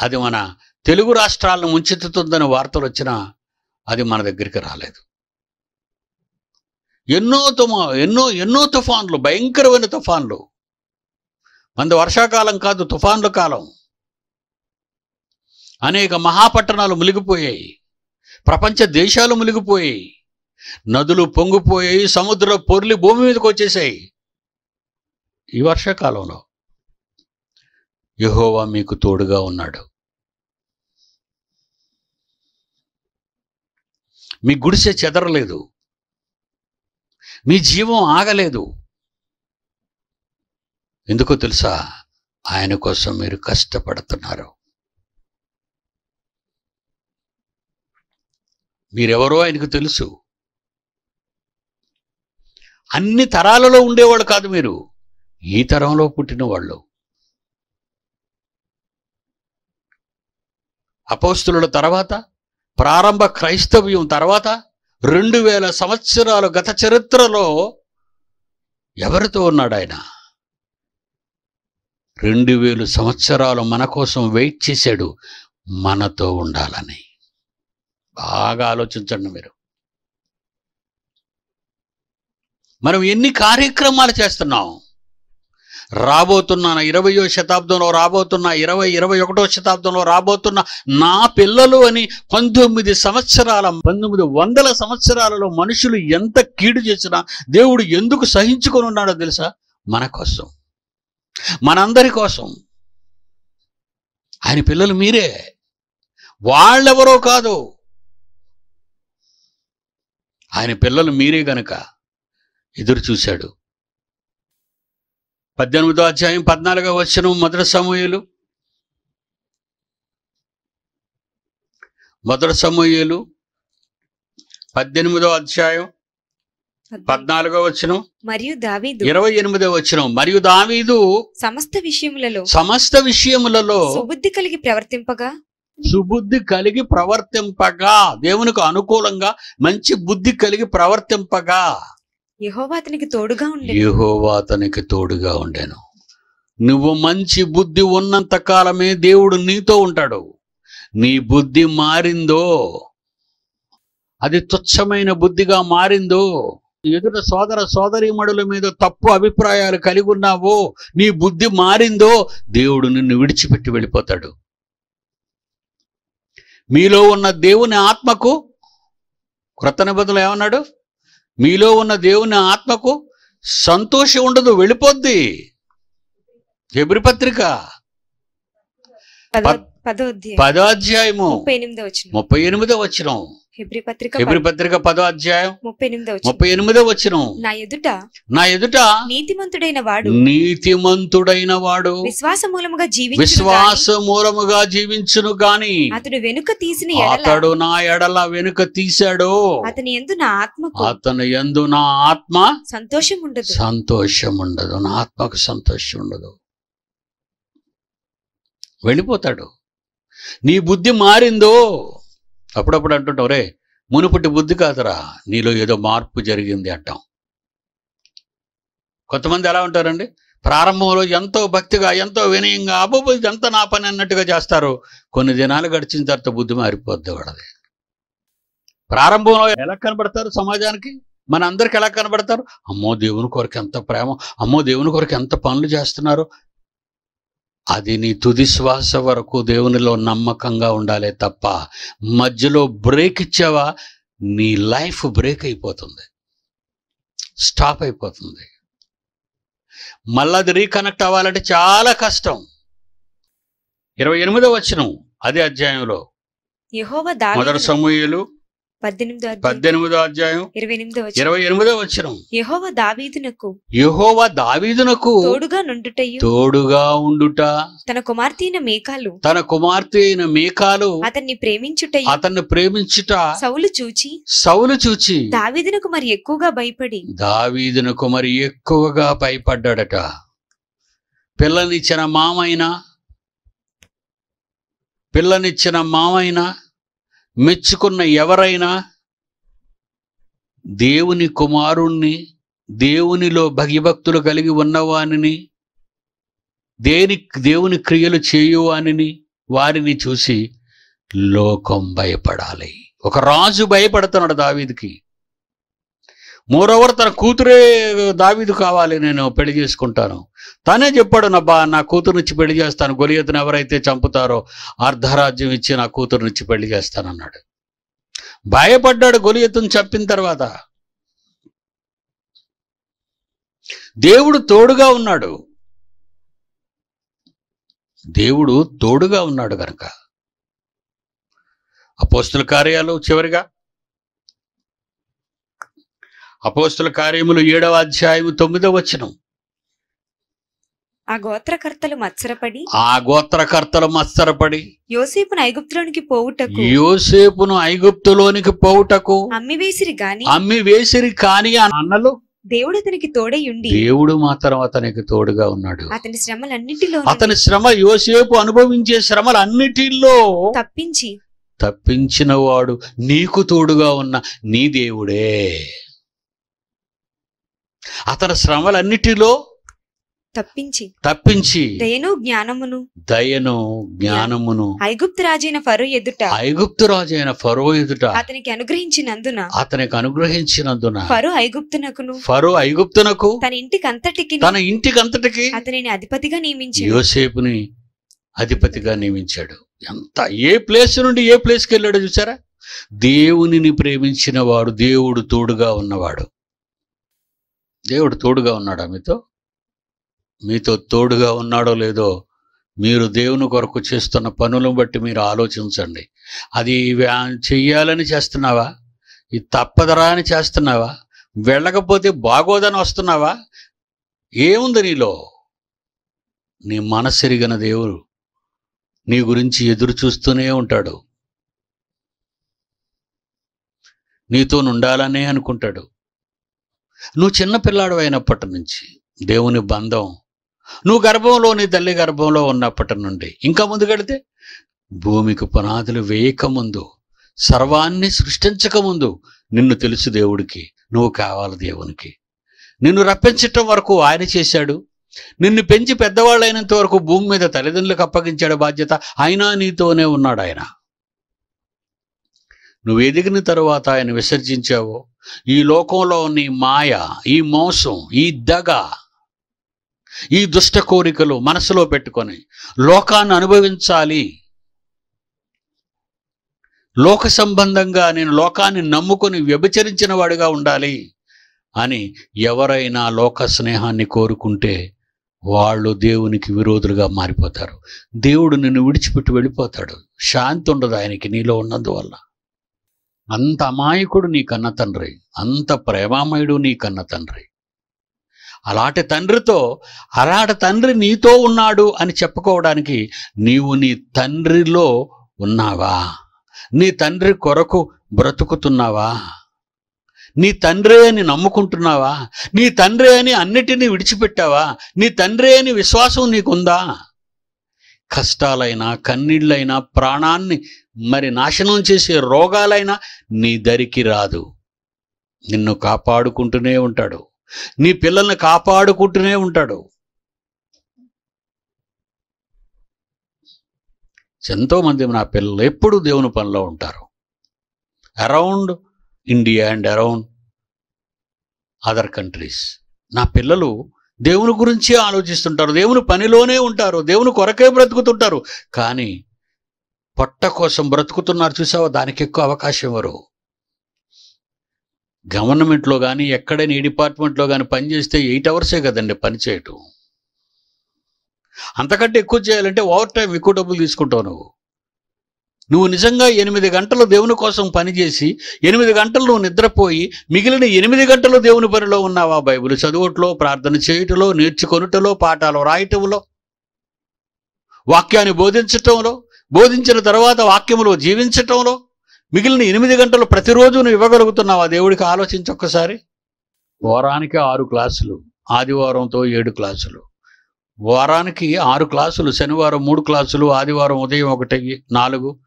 అది మన తెలుగు రాష్ట్రాలను ముంచెత్తుతుందని వార్తలు వచ్చినా అది మన దగ్గరికి రాలేదు. ఎన్నో తుమా ఎన్నో ఎన్నో తుఫాన్లు భయంకరమైన తుఫాన్లు. మంది వర్షాకాలం కాదు తుఫాన్ల కాలం. అనేక మహాపట్టణాలు మునిగిపోయాయి. ప్రపంచ దేశాలు మునిగిపోయాయి. నదులు పొంగిపోయాయి సముద్ర పొర్లి భూమి మీదకి వచ్చేసాయి. ఈ వర్షాకాలంలో యహోవా మీకు తోడుగా ఉన్నాడు. మీ గుడిసె చెదరలేదు. మీ జీవం ఆగలేదు. ఎందుకో తెలుసా? ఆయన కోసం మీరు కష్టపడుతున్నారు. మీరెవరో ఆయనకు తెలుసు. అన్ని తరాలలో ఉండేవాళ్ళు కాదు మీరు. ఈ తరంలో పుట్టిన వాళ్ళు అపోస్తుల తర్వాత ప్రారంభ క్రైస్తవ్యం తర్వాత రెండు వేల సంవత్సరాలు గత చరిత్రలో ఎవరితో ఉన్నాడు ఆయన? రెండు వేలు సంవత్సరాలు మన కోసం వెయిట్ చేశాడు మనతో ఉండాలని. బాగా ఆలోచించండి మీరు. మనం ఎన్ని కార్యక్రమాలు చేస్తున్నాం? రాబోతున్న ఇరవయో శతాబ్దంలో రాబోతున్న ఇరవై ఇరవై ఒకటో శతాబ్దంలో రాబోతున్న నా పిల్లలు అని పంతొమ్మిది సంవత్సరాల పంతొమ్మిది వందల సంవత్సరాలలో మనుషులు ఎంత కీడు చేసినా దేవుడు ఎందుకు సహించుకొని ఉన్నాడో తెలుసా? మన కోసం. మనందరి కోసం. ఆయన పిల్లలు మీరే. వాళ్ళెవరో కాదు. ఆయన పిల్లలు మీరే గనుక ఎదురు చూశాడు. పద్దెనిమిదో అధ్యాయం పద్నాలుగో వచ్చిన మొదటి సమూహలు మొదటి సమూహలు పద్దెనిమిదో అధ్యాయం పద్నాలుగో వచనం. మరియు దావీదు ఇరవై ఎనిమిదో వచనం. మరియు దావీదు సమస్త విషయములలో సమస్త విషయములలో సుబుద్ధి కలిగి ప్రవర్తింపగా. సుబుద్ధి కలిగి ప్రవర్తింపగా. దేవునికి అనుకూలంగా మంచి బుద్ధి కలిగి ప్రవర్తింపగా. యహోవా అతనికి తోడుగా ఉండే అతనికి తోడుగా ఉండేను. నువ్వు మంచి బుద్ధి ఉన్నంత కాలమే దేవుడు నీతో ఉంటాడు. నీ బుద్ధి మారిందో అది తుచ్చమైన బుద్ధిగా మారిందో ఎదుట సోదర సోదరీమణుల మీద తప్పు అభిప్రాయాలు కలిగి ఉన్నావో నీ బుద్ధి మారిందో దేవుడు నిన్ను విడిచిపెట్టి వెళ్ళిపోతాడు. మీలో ఉన్న దేవుని ఆత్మకు క్రొత్త నిబంధనలు ఏమన్నాడు? మీలో ఉన్న దేవుని ఆత్మకు సంతోషం ఉండదు వెళ్ళిపోద్ది. ఎబ్రి పత్రిక. పదో పద్- పదో అధ్యాయం పదో అధ్యాయము ముప్పై ఎనిమిదో వచ్చిన హెబ్రి పత్రిక పద్- పత్రిక పదో అధ్యాయం ముప్పై ఎనిమిదో ముప్పై ఎనిమిదో వచ్చినం నా ఎదుట నా ఎదుట నీతిమంతుడైన వాడు నీతిమంతుడైన వాడు విశ్వాస మూలముగా జీవించును విశ్వాస మూలముగా జీవించును గాని అతడు వెనుక తీసిన అతడు నా ఎడల వెనుక తీశాడు. అతని ఎందు నా ఆత్మకు అతను ఎందు నా ఆత్మ సంతోషం ఉండదు సంతోషం ఉండదు నా ఆత్మకు సంతోషం ఉండదు వెళ్ళిపోతాడు. నీ బుద్ధి మారిందో? అప్పుడప్పుడు అంటుంటావు రే మునుపటి బుద్ధి కాదురా నీలో ఏదో మార్పు జరిగింది అంటాం. కొంతమంది ఎలా ఉంటారండి? ప్రారంభంలో ఎంతో భక్తిగా ఎంతో వినయంగా అబ్బో ఇదంతా నా పని అన్నట్టుగా చేస్తారు. కొన్ని దినాలు గడిచిన తర్వాత బుద్ధి మారిపోద్ది వాడది ప్రారంభంలో ఎలా కనబడతారు సమాజానికి? మన అందరికి ఎలా కనబడతారు? అమ్మో దేవుని కొరకు ఎంత ప్రేమ అమ్మో దేవుని కొరకు ఎంత పనులు చేస్తున్నారు అది నీ తుది శ్వాస వరకు దేవునిలో నమ్మకంగా ఉండాలి తప్ప మధ్యలో బ్రేక్ ఇచ్చావా? నీ లైఫ్ బ్రేక్ అయిపోతుంది. స్టాప్ అయిపోతుంది. మళ్ళీ అది రీకనెక్ట్ అవ్వాలంటే చాలా కష్టం. ఇరవై ఎనిమిదో వచనం అదే అధ్యాయంలో. మొదటి సమూహలు పద్దెనిమిదో అధ్యాయం ఇరవై ఎనిమిదో వచ్చిన యెహోవా దావీదునకు యెహోవా దావీదునకు తోడుగా నుండుటయు? తోడుగా ఉండుట. తన కుమార్తె అయిన మేకాలు? తన కుమార్తె అయిన మేకాలు అతన్ని ప్రేమించుటయు? అతన్ని ప్రేమించుట. సౌలు చూచి సౌలు చూచి దావీదునకు మరి ఎక్కువగా భయపడి. దావీదునకు మరి ఎక్కువగా భయపడ్డాడట. పిల్లనిచ్చిన మామైనా పిల్లనిచ్చిన మామైనా మెచ్చుకున్న ఎవరైనా దేవుని కుమారుణ్ణి దేవునిలో భగిభక్తులు కలిగి ఉన్నవానిని దేని దేవుని క్రియలు చేయువానిని వారిని చూసి లోకం భయపడాలి. ఒక రాజు భయపడుతున్నాడు దావీదికి. మోరోవర్ తన కూతురే దావీదు కావాలి నేను పెళ్ళి చేసుకుంటాను. తనే చెప్పాడు నబ్బా నా కూతురు నుంచి పెళ్ళి చేస్తాను. గొలియతను ఎవరైతే చంపుతారో అర్ధరాజ్యం ఇచ్చి నా కూతురు నుంచి పెళ్ళి చేస్తాను అన్నాడు. భయపడ్డాడు గొలియతుని చంపిన తర్వాత. దేవుడు తోడుగా ఉన్నాడు. దేవుడు తోడుగా ఉన్నాడు గనక అపోస్తుల కార్యాలు చివరిగా. అపోస్తుల కార్యములు ఏడవ అధ్యాయము తొమ్మిదవ వచనం. ఆ గోత్రకర్తలు మత్సరపడి ఆ గోత్రకర్తలు మత్సరపడి యోసేపును ఐగుప్తులోనికి పోవుటకు యోసేపును ఐగుప్తులోనికి పోవుటకు అమ్మివేసిరి గాని అమ్మి వేసిరి కాని అన్నలు దేవుడు అతనికి తోడై ఉండి దేవుడు మాత్రం అతనికి తోడుగా ఉన్నాడు. అతని శ్రమలన్నిటిలో అతని శ్రమ యోసేపు అనుభవించే శ్రమలన్నిటిలో తప్పించి తప్పించిన వాడు నీకు తోడుగా ఉన్న నీ దేవుడే. అతని శ్రమలన్నిటిలో తప్పించి తప్పించి దయను జ్ఞానమును దయను జ్ఞానమును ఐగుప్తు రాజైన ఫరో ఎదుట ఐగుప్తు రాజు అయిన ఫరో ఎదుట అతనికి అనుగ్రహించినందున అతనికి అనుగ్రహించినందున ఫరో ఐగుప్తునకును ఫరో ఐగుప్తునకు తన ఇంటికి అంతటికి తన ఇంటికంతటికి అతనిని అధిపతిగా నియమించాడు. యోసేపుని అధిపతిగా నియమించాడు. ఎంత ఏ ప్లేస్ నుండి ఏ ప్లేస్కి వెళ్ళాడో చూసారా? దేవునిని ప్రేమించిన వాడు దేవుడు తోడుగా ఉన్నవాడు. దేవుడు తోడుగా ఉన్నాడా మీతో? మీతో తోడుగా ఉన్నాడో లేదో మీరు దేవుని కొరకు చేస్తున్న పనులను బట్టి మీరు ఆలోచించండి. అది చెయ్యాలని చేస్తున్నావా? ఇది తప్పదరా అని చేస్తున్నావా? వెళ్ళకపోతే బాగోదని వస్తున్నావా? ఏముంది నీలో? నీ మనసెరిగిన దేవుడు నీ గురించి ఎదురు చూస్తూనే ఉంటాడు. నీతో ఉండాలనే అనుకుంటాడు. నువ్వు చిన్న పిల్లాడు అయినప్పటి నుంచి దేవుని బంధం నువ్వు గర్భంలో నీ తల్లి గర్భంలో ఉన్నప్పటి నుండి ఇంకా ముందు కడితే భూమికి పునాదులు వేయకముందు సర్వాన్ని సృష్టించకముందు నిన్ను తెలుసు దేవుడికి నువ్వు కావాలి దేవునికి. నిన్ను రప్పించటం వరకు ఆయన చేశాడు. నిన్ను పెంచి పెద్దవాళ్ళైనంత వరకు భూమి మీద తల్లిదండ్రులకు అప్పగించాడు బాధ్యత. అయినా నీతోనే ఉన్నాడు ఆయన. నువ్వు ఎదిగిన తరువాత ఆయన విసర్జించావో? ఈ లోకంలో నీ మాయ ఈ మోసం ఈ దగ ఈ దుష్ట కోరికలు మనసులో పెట్టుకొని లోకాన్ని అనుభవించాలి. లోక సంబంధంగా నేను లోకాన్ని నమ్ముకొని వ్యభిచరించిన వాడిగా ఉండాలి అని ఎవరైనా లోక స్నేహాన్ని కోరుకుంటే వాళ్ళు దేవునికి విరోధులుగా మారిపోతారు. దేవుడు నిన్ను విడిచిపెట్టి వెళ్ళిపోతాడు. శాంతి ఉండదు ఆయనకి నీలో ఉన్నందువల్ల. అంత అమాయకుడు నీ కన్న తండ్రి అంత ప్రేమామయుడు నీ కన్న తండ్రి. అలాంటి తండ్రితో అలాంటి తండ్రి నీతో ఉన్నాడు అని చెప్పుకోవడానికి నీవు నీ తండ్రిలో ఉన్నావా? నీ తండ్రి కొరకు బ్రతుకుతున్నావా? నీ తండ్రి అని నమ్ముకుంటున్నావా? నీ తండ్రి అని అన్నిటినీ విడిచిపెట్టావా? నీ తండ్రి అని విశ్వాసం నీకుందా? కష్టాలైనా కన్నీళ్ళైనా ప్రాణాన్ని మరి నాశనం చేసే రోగాలైనా నీ దరికి రాదు. నిన్ను కాపాడుకుంటూనే ఉంటాడు. నీ పిల్లల్ని కాపాడుకుంటూనే ఉంటాడు. ఎంతోమంది నా పిల్లలు ఎప్పుడు దేవుని పనిలో ఉంటారు. Around India and around other countries నా పిల్లలు దేవుని గురించి ఆలోచిస్తుంటారు. దేవుని పనిలోనే ఉంటారు. దేవుని కొరకే బ్రతుకుతుంటారు. కానీ పొట్ట కోసం బ్రతుకుతున్నారు చూసావా? దానికి ఎక్కువ అవకాశం ఇవ్వరు గవర్నమెంట్లో కానీ ఎక్కడైనా ఏ డిపార్ట్మెంట్లో కానీ పనిచేస్తే ఎయిట్ అవర్సే కదండి పని చేయటం. అంతకంటే ఎక్కువ చేయాలంటే ఓవర్ టైం ఎక్కువ డబ్బులు తీసుకుంటావు నువ్వు. నువ్వు నిజంగా ఎనిమిది గంటలు దేవుని కోసం పనిచేసి ఎనిమిది గంటలు నువ్వు నిద్రపోయి మిగిలిన ఎనిమిది గంటలు దేవుని పనిలో ఉన్నావా బైబిల్? చదువుట్లో ప్రార్థన చేయుటలో నేర్చుకొనుటలో పాఠాలు రాయటంలో వాక్యాన్ని బోధించటంలో బోధించిన తర్వాత వాక్యములో జీవించటంలో మిగిలిన ఎనిమిది గంటలు ప్రతిరోజు నువ్వు ఇవ్వగలుగుతున్నావా? దేవుడికి ఆలోచించి ఒక్కసారి. వారానికి ఆరు క్లాసులు ఆదివారంతో ఏడు క్లాసులు. వారానికి ఆరు క్లాసులు శనివారం మూడు క్లాసులు ఆదివారం ఉదయం ఒకటి నాలుగు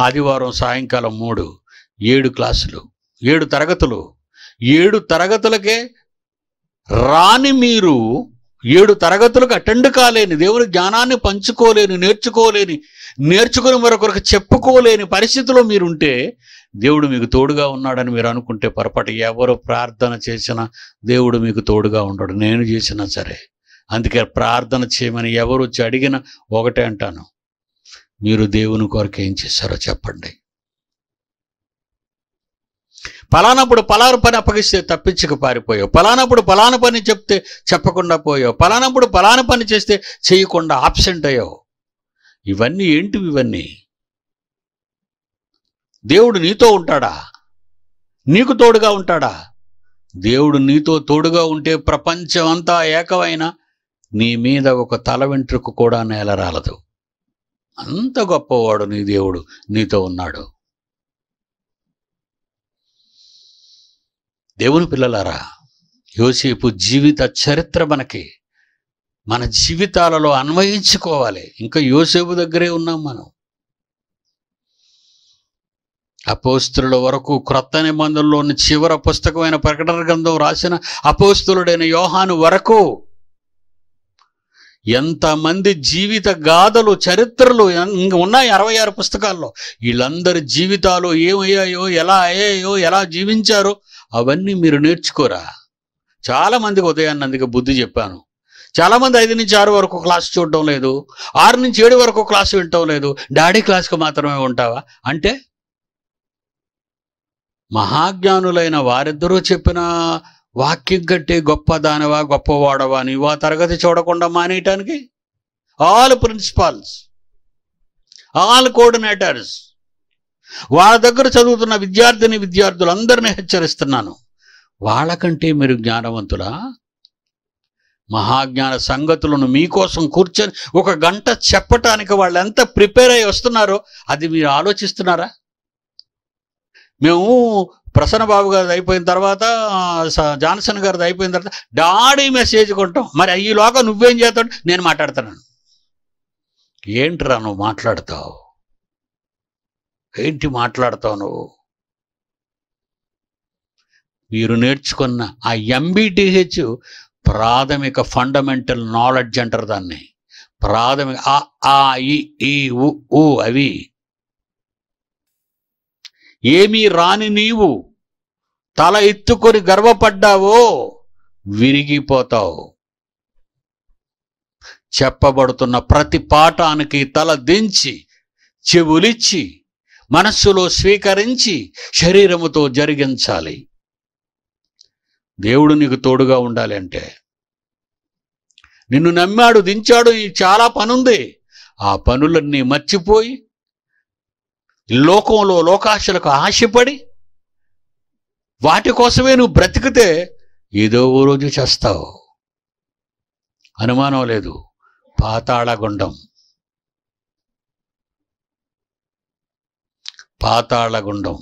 ఆదివారం సాయంకాలం మూడు ఏడు క్లాసులు ఏడు తరగతులు. ఏడు తరగతులకే రాని మీరు ఏడు తరగతులకు అటెండ్ కాలేని దేవుని జ్ఞానాన్ని పంచుకోలేని నేర్చుకోలేని నేర్చుకుని మరొకరికి చెప్పుకోలేని పరిస్థితిలో మీరుంటే దేవుడు మీకు తోడుగా ఉన్నాడని మీరు అనుకుంటే పొరపాటు ఎవరు ప్రార్థన చేసినా దేవుడు మీకు తోడుగా ఉండడు. నేను చేసినా సరే. అందుకే ప్రార్థన చేయమని ఎవరు వచ్చి అడిగినా ఒకటే అంటాను. మీరు దేవుని కొరకు ఏం చేశారో చెప్పండి. పలానప్పుడు పలారు పని అప్పగిస్తే తప్పించక పారిపోయావు. పలానప్పుడు పలాన పని చెప్తే చెప్పకుండా పోయావు. పలానప్పుడు పలాన పని చేస్తే చేయకుండా ఆబ్సెంట్ అయ్యావు. ఇవన్నీ ఏంటివి ఇవన్నీ? దేవుడు నీతో ఉంటాడా? నీకు తోడుగా ఉంటాడా? దేవుడు నీతో తోడుగా ఉంటే ప్రపంచం అంతా ఏకమైన నీ మీద ఒక తల వెంట్రుకు కూడా నేలరాలదు అంత గొప్పవాడు నీ దేవుడు నీతో ఉన్నాడు. దేవుని పిల్లలారా యోసేపు జీవిత చరిత్ర మనకి మన జీవితాలలో అన్వయించుకోవాలి. ఇంకా యోసేపు దగ్గరే ఉన్నాం మనం. అపోస్తుల వరకు క్రొత్త నిబంధనలోని చివర పుస్తకమైన ప్రకటన గ్రంథం రాసిన అపోస్తులుడైన యోహాను వరకు ఎంతమంది జీవిత గాథలు చరిత్రలు ఇంక ఉన్నాయి అరవై ఆరు పుస్తకాల్లో. వీళ్ళందరి జీవితాలు ఏమయ్యాయో ఎలా అయ్యాయో ఎలా జీవించారో అవన్నీ మీరు నేర్చుకోరా. చాలా మందికి ఉదయాన్ని అందుకే బుద్ధి చెప్పాను. చాలా మంది ఐదు నుంచి ఆరు వరకు క్లాస్ చూడటం లేదు. ఆరు నుంచి ఏడు వరకు క్లాస్ వినటం లేదు. డాడీ క్లాస్కి మాత్రమే ఉంటావా? అంటే? మహాజ్ఞానులైన వారిద్దరూ చెప్పిన వాక్యం కంటే గొప్ప దానవా గొప్పవాడవా నీవు ఆ తరగతి చూడకుండా మానేయటానికి? ఆల్ ప్రిన్సిపాల్స్ ఆల్ కోఆర్డినేటర్స్ వాళ్ళ దగ్గర చదువుతున్న విద్యార్థిని విద్యార్థులందరినీ హెచ్చరిస్తున్నాను. వాళ్ళకంటే మీరు జ్ఞానవంతులా? మహాజ్ఞాన సంగతులను మీకోసం కూర్చొని ఒక గంట చెప్పటానికి వాళ్ళు ఎంత ప్రిపేర్ అయి వస్తున్నారో అది మీరు ఆలోచిస్తున్నారా? మేము ప్రసన్న బాబు గారిది అయిపోయిన తర్వాత జాన్సన్ గారిది అయిపోయిన తర్వాత డాడీ మెసేజ్ కొంటాం మరి ఈలోగా నువ్వేం చేస్తావు? నేను మాట్లాడుతున్నాను ఏంట్రా నువ్వు మాట్లాడతావు? ఏంటి మాట్లాడతావు నువ్వు? మీరు నేర్చుకున్న ఆ ఎంబీటీహెచ్ ప్రాథమిక ఫండమెంటల్ నాలెడ్జ్ అంటారు దాన్ని. ప్రాథమిక ఆ ఆ ఈ ఈ ఉ ఊ అవి. ఏమీ రాని నీవు తల ఎత్తుకొని గర్వపడ్డావో విరిగిపోతావు. చెప్పబడుతున్న ప్రతి పాఠానికి తల దించి చెవులిచ్చి మనస్సులో స్వీకరించి శరీరముతో జరిగించాలి. దేవుడు నీకు తోడుగా ఉండాలి అంటే నిన్ను నమ్మాడు దించాడు ఈ చాలా పనుంది. ఆ పనులన్నీ మర్చిపోయి లోకంలో లోకాశలకు ఆశపడి వాటి కోసమే నువ్వు బ్రతికితే ఏదో ఓ రోజు చేస్తావు. అనుమానం లేదు. పాతాళగుండం. పాతాళగుండం.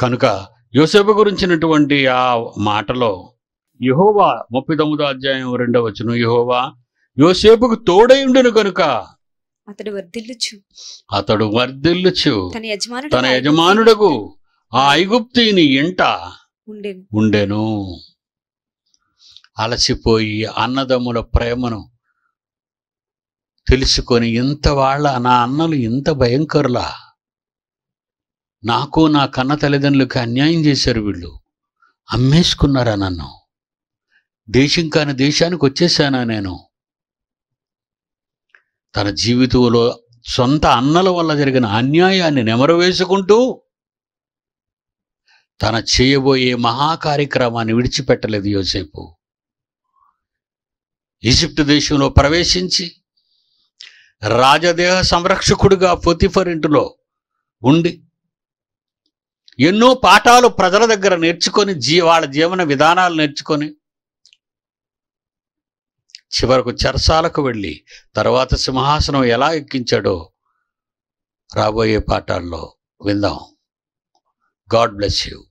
కనుక యోసేపు గురించినటువంటి ఆ మాటలో యహోవా ముప్పై తొమ్మిదో అధ్యాయం రెండవ వచ్చును యహోవా యోసేపుకు తోడై ఉండును కనుక అతడు వర్ధిల్లుచు. అతడు వర్ధిల్లుచు. తన యజమానుడు తన యజమానుడకు ఆ ఐగుప్తిని ఇంట ఉండేను. ఉండెను. అలసిపోయి అన్నదమ్ముల ప్రేమను తెలుసుకొని ఇంత వాళ్ళ నా అన్నలు ఇంత భయంకరులా? నాకు నా కన్న తల్లిదండ్రులకి అన్యాయం చేశారు వీళ్ళు. అమ్మేసుకున్నారా నన్ను? దేశం కాని దేశానికి వచ్చేసానా నేను? తన జీవితంలో సొంత అన్నల వల్ల జరిగిన అన్యాయాన్ని నెమరు వేసుకుంటూ తన చేయబోయే మహా కార్యక్రమాన్ని విడిచిపెట్టలేదు యోసేపు. ఈజిప్ట్ దేశంలో ప్రవేశించి రాజదేహ సంరక్షకుడిగా పొతిఫర్ ఇంటిలో ఉండి ఎన్నో పాఠాలు ప్రజల దగ్గర నేర్చుకొని జీ వాళ్ళ జీవన విధానాలు నేర్చుకొని చివరకు చెరసాలకు వెళ్ళి తర్వాత సింహాసనం ఎలా ఎక్కించాడో రాబోయే పాఠాల్లో విందాం. God bless you.